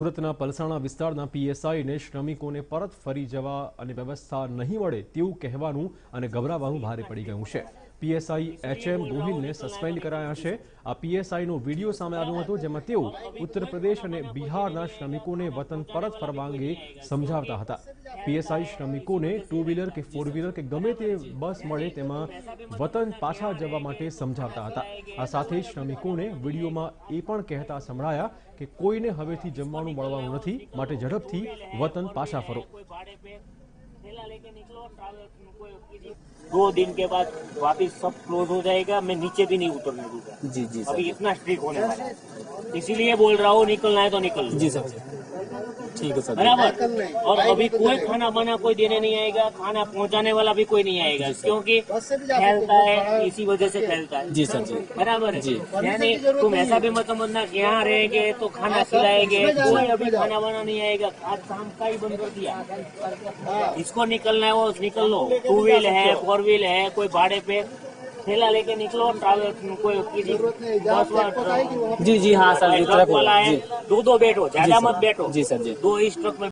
સુરતના પલસાણા વિસ્તારના પીએસઆઈને શ્રમિકોને પરત ફરી જવા અને વ્યવસ્થા નહીં મળે તેવું કહેવાનું અને ગભરાવાનું ભારે પડી ગયું છે. પીએસઆઈ એચએમ ગોહિલને સસ્પેન્ડ કરાયા છે. આ પીએસઆઈનો વીડિયો સામે આવ્યો હતો, જેમાં તેઓ ઉત્તર પ્રદેશ અને બિહારના શ્રમિકોને વતન પરત ફરવા અંગે સમજાવતા હતા. પીએસઆઈ શ્રમિકોને ટુ વ્હીલર કે ફોર વ્હીલર કે ગમે તે બસ મળે તેમાં વતન પાછા જવા માટે સમજાવતા હતા. આ સાથે શ્રમિકોને વિડીયોમાં એ પણ કહેતા સંભળાયા કે કોઈને હવેથી જમવાનું મળવાનું નથી, માટે ઝડપથી વતન પાછા ફરો. दो दिन के बाद वापिस सब क्लोज हो जाएगा मैं नीचे भी नहीं उतरने दूँगा। जी जी अभी इतना स्ट्रिक होने वाला है। इसीलिए बोल रहा हूँ निकलना है तो निकल जी सर। ठीक है सर। बराबर। और अभी कोई खाना बना कोई देने नहीं आएगा खाना पहुँचाने वाला भी कोई नहीं आएगा क्योंकि फैलता है इसी वजह से फैलता है। जी सर जी। बराबर है। जी। यानी तुम ऐसा भी मत समझना कि यहाँ रहेंगे तो खाना खिलाएँगे। कोई अभी खाना बना नहीं आएगा। आज शाम का ही बंद कर दिया। इसको निकलना है वो निकल लो। टू व्हील है फोर व्हील है कोई भाड़े पे। ठेला लेके निकलो ट्रैवल कोई बस जी जी हाँ सर जी ट्रक वाला है दो दो बैठो ज़्यादा मत बैठो। जी सर जी। दो इस ट्रक में